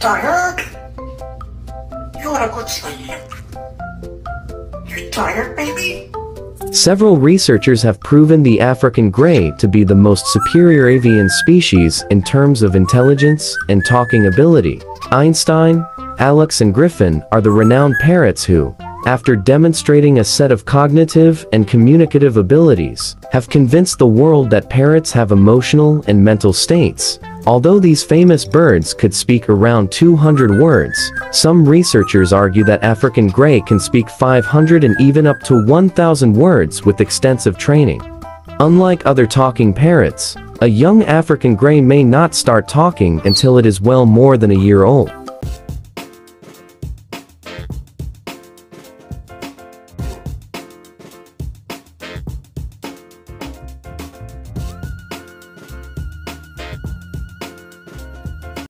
tired? You want a good sleep? You tired, baby? Several researchers have proven the African gray to be the most superior avian species in terms of intelligence and talking ability. Einstein, Alex and Griffin are the renowned parrots who, after demonstrating a set of cognitive and communicative abilities, have convinced the world that parrots have emotional and mental states. Although these famous birds could speak around 200 words, some researchers argue that African gray can speak 500 and even up to 1,000 words with extensive training. Unlike other talking parrots, a young African gray may not start talking until it is well more than a year old.